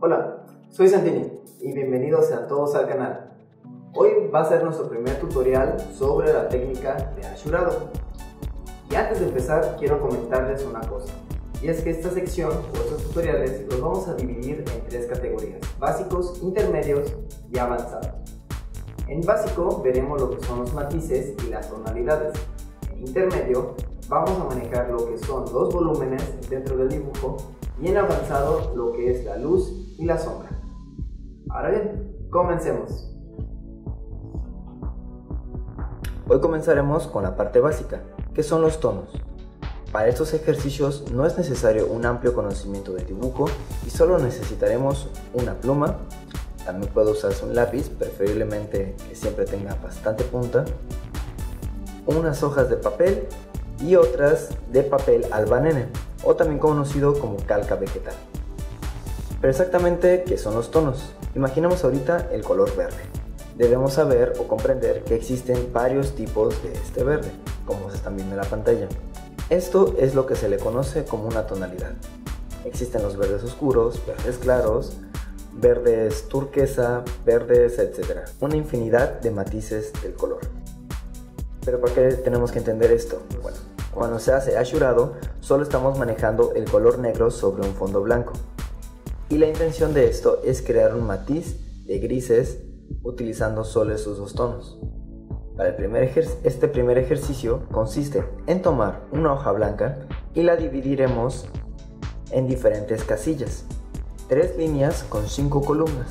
Hola, soy Santini y bienvenidos a todos al canal. Hoy va a ser nuestro primer tutorial sobre la técnica de asurado. Y antes de empezar quiero comentarles una cosa. Y es que esta sección o estos tutoriales los vamos a dividir en tres categorías, básicos, intermedios y avanzados. En básico veremos lo que son los matices y las tonalidades. En intermedio vamos a manejar lo que son los volúmenes dentro del dibujo y en avanzado lo que es la luz y la sombra. Ahora bien, comencemos. Hoy comenzaremos con la parte básica, que son los tonos. Para estos ejercicios no es necesario un amplio conocimiento de dibujo y solo necesitaremos una pluma, también puede usarse un lápiz, preferiblemente que siempre tenga bastante punta, unas hojas de papel y otras de papel albanene, o también conocido como calca vegetal. Pero exactamente, ¿qué son los tonos? Imaginemos ahorita el color verde. Debemos saber o comprender que existen varios tipos de este verde, como se están viendo en la pantalla. Esto es lo que se le conoce como una tonalidad. Existen los verdes oscuros, verdes claros, verdes turquesa, verdes, etc. Una infinidad de matices del color. Pero ¿por qué tenemos que entender esto? Bueno, cuando se hace ashurado, solo estamos manejando el color negro sobre un fondo blanco. Y la intención de esto es crear un matiz de grises utilizando solo esos dos tonos. Para el primer este primer ejercicio consiste en tomar una hoja blanca y la dividiremos en diferentes casillas, tres líneas con cinco columnas.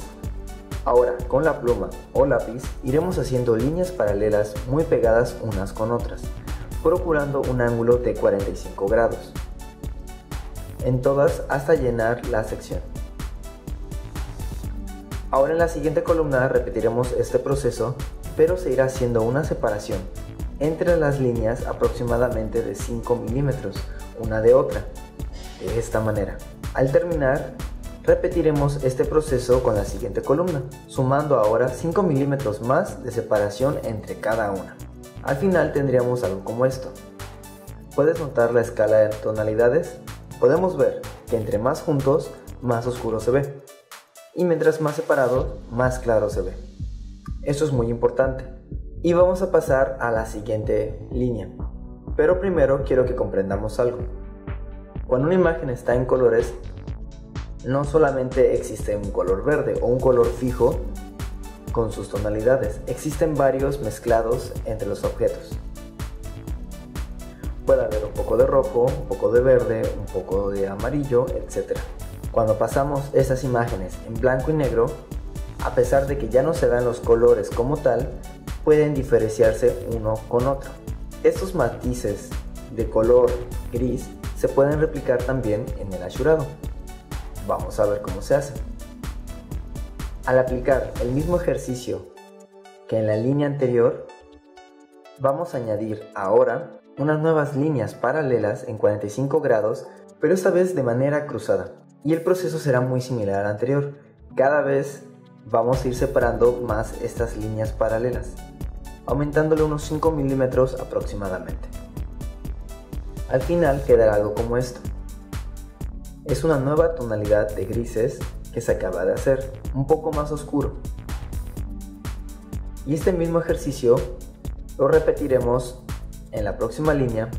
Ahora, con la pluma o lápiz iremos haciendo líneas paralelas muy pegadas unas con otras, procurando un ángulo de 45 grados, en todas hasta llenar la sección. Ahora en la siguiente columna repetiremos este proceso pero se irá haciendo una separación entre las líneas aproximadamente de 5 milímetros una de otra, de esta manera. Al terminar, repetiremos este proceso con la siguiente columna, sumando ahora 5 milímetros más de separación entre cada una. Al final tendríamos algo como esto. ¿Puedes notar la escala de tonalidades? Podemos ver que entre más juntos, más oscuro se ve. Y mientras más separado, más claro se ve. Esto es muy importante. Y vamos a pasar a la siguiente línea. Pero primero quiero que comprendamos algo. Cuando una imagen está en colores, no solamente existe un color verde o un color fijo con sus tonalidades, existen varios mezclados entre los objetos. Puede haber un poco de rojo, un poco de verde, un poco de amarillo, etc. Cuando pasamos esas imágenes en blanco y negro, a pesar de que ya no se dan los colores como tal, pueden diferenciarse uno con otro. Estos matices de color gris se pueden replicar también en el ashurado. Vamos a ver cómo se hace. Al aplicar el mismo ejercicio que en la línea anterior, vamos a añadir ahora unas nuevas líneas paralelas en 45 grados, pero esta vez de manera cruzada. Y el proceso será muy similar al anterior. Cada vez vamos a ir separando más estas líneas paralelas, aumentándole unos 5 milímetros aproximadamente. Al final quedará algo como esto. Es una nueva tonalidad de grises que se acaba de hacer, un poco más oscuro. Y este mismo ejercicio lo repetiremos en la próxima línea,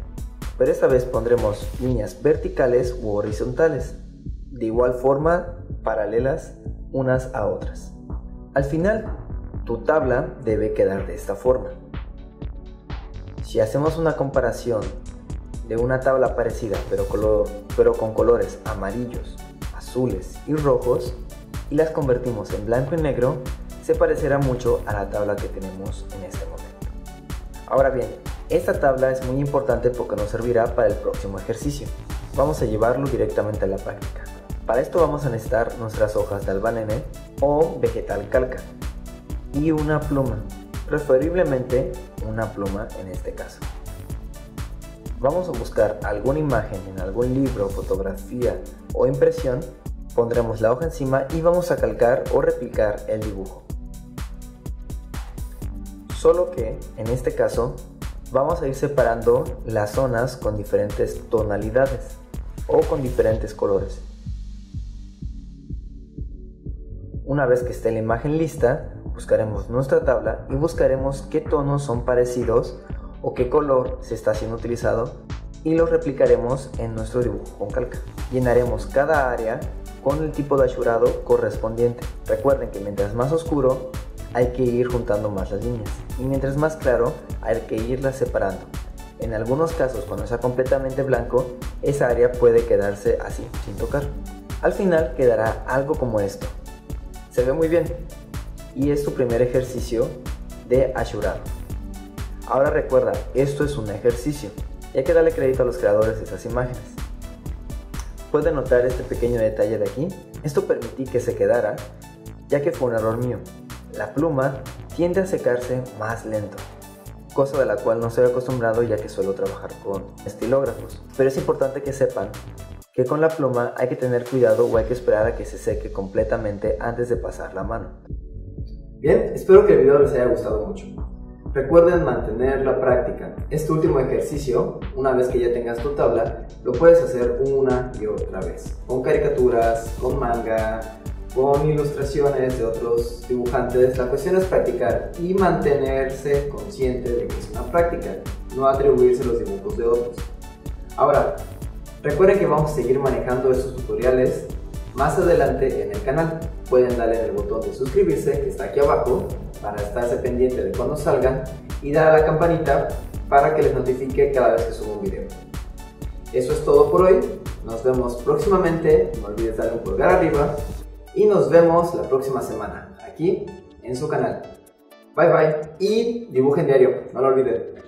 pero esta vez pondremos líneas verticales u horizontales, de igual forma paralelas unas a otras. Al final, tu tabla debe quedar de esta forma. Si hacemos una comparación de una tabla parecida pero, con colores amarillos, azules y rojos y las convertimos en blanco y negro, se parecerá mucho a la tabla que tenemos en este momento. Ahora bien, esta tabla es muy importante porque nos servirá para el próximo ejercicio. Vamos a llevarlo directamente a la práctica. Para esto vamos a necesitar nuestras hojas de albanene o vegetal calca y una pluma, preferiblemente una pluma en este caso. Vamos a buscar alguna imagen en algún libro, fotografía o impresión, pondremos la hoja encima y vamos a calcar o replicar el dibujo. Solo que en este caso vamos a ir separando las zonas con diferentes tonalidades o con diferentes colores. Una vez que esté la imagen lista, buscaremos nuestra tabla y buscaremos qué tonos son parecidos o qué color se está siendo utilizado y lo replicaremos en nuestro dibujo con calca. Llenaremos cada área con el tipo de asurado correspondiente. Recuerden que mientras más oscuro hay que ir juntando más las líneas y mientras más claro hay que irlas separando. En algunos casos cuando está completamente blanco, esa área puede quedarse así, sin tocar. Al final quedará algo como esto. Se ve muy bien y es tu primer ejercicio de asurado. Ahora recuerda, esto es un ejercicio y hay que darle crédito a los creadores de esas imágenes. Pueden notar este pequeño detalle de aquí. Esto permití que se quedara, ya que fue un error mío. La pluma tiende a secarse más lento, cosa de la cual no estoy acostumbrado ya que suelo trabajar con estilógrafos. Pero es importante que sepan que con la pluma hay que tener cuidado o hay que esperar a que se seque completamente antes de pasar la mano. Bien, espero que el video les haya gustado mucho. Recuerden mantener la práctica. Este último ejercicio, una vez que ya tengas tu tabla, lo puedes hacer una y otra vez. Con caricaturas, con manga, con ilustraciones de otros dibujantes. La cuestión es practicar y mantenerse consciente de que es una práctica, no atribuirse los dibujos de otros. Ahora, recuerden que vamos a seguir manejando estos tutoriales más adelante en el canal. Pueden darle en el botón de suscribirse que está aquí abajo para estarse pendiente de cuando salgan y dar a la campanita para que les notifique cada vez que subo un video. Eso es todo por hoy, nos vemos próximamente, no olvides darle un pulgar arriba y nos vemos la próxima semana aquí en su canal. Bye bye y dibujen diario, no lo olviden.